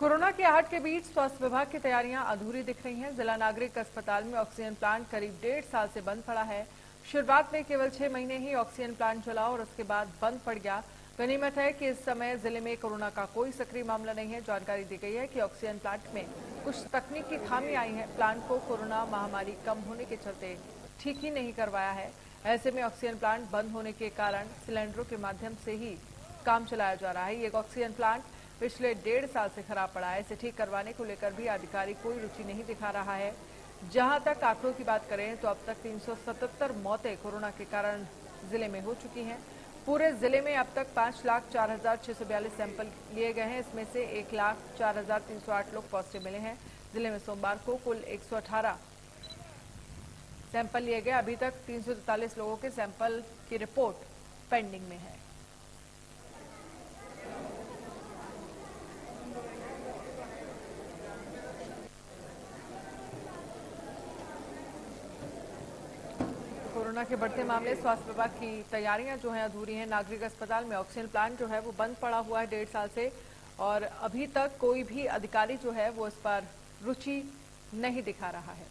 Corona के आहट के बीच स्वास्थ्य विभाग की तैयारियाँ अधूरी दिख रही हैं। जिला नागरिक अस्पताल में ऑक्सीजन प्लांट करीब डेढ़ साल से बंद पड़ा है। शुरुआत में केवल छह महीने ही ऑक्सीजन प्लांट चला और उसके बाद बंद पड़ गया। गनीमत है कि इस समय ज़िले में कोरोना का कोई सक्रिय मामला नहीं है। जानकारी दी गई है कि ऑक्सीजन प्लांट में कुछ तकनीकी खामी आई है। प्लांट को कोरोना महामारी कम होने के चलते ठीक ही नहीं करवाया है। ऐसे में ऑक्सीजन प्लांट बंद होने के कारण सिलेंडरों के माध्यम से ही काम चलाया जा रहा है। ये ऑक्सीजन प्लांट पिछले डेढ़ साल से खराब पड़ा है। इसे ठीक करवाने को लेकर भी अधिकारी कोई रुचि नहीं दिखा रहा है। जहाँ तक आंकड़ों की बात करें तो अब तक 377 मौतें कोरोना के कारण ज़िले में हो चुकी हैं। पूरे ज़िले में अब तक पाँच लाख चार हज़ार छह सौ बयालीस सैंपल लिए गए हैं। इसमें से एक लाख चार हज़ार तीन सौ आठ लोग पॉजिटिव मिले हैं। ज़िले में सोमवार को कुल एक सौ अठारह सैंपल लिए गए। अभी तक तीन लोगों के सैंपल की रिपोर्ट पेंडिंग में है। कोरोना के बढ़ते मामले, स्वास्थ्य विभाग की तैयारियाँ जो हैं अधूरी हैं। नागरिक अस्पताल में ऑक्सीजन प्लांट जो है वो बंद पड़ा हुआ है डेढ़ साल से और अभी तक कोई भी अधिकारी जो है वो इस पर रुचि नहीं दिखा रहा है।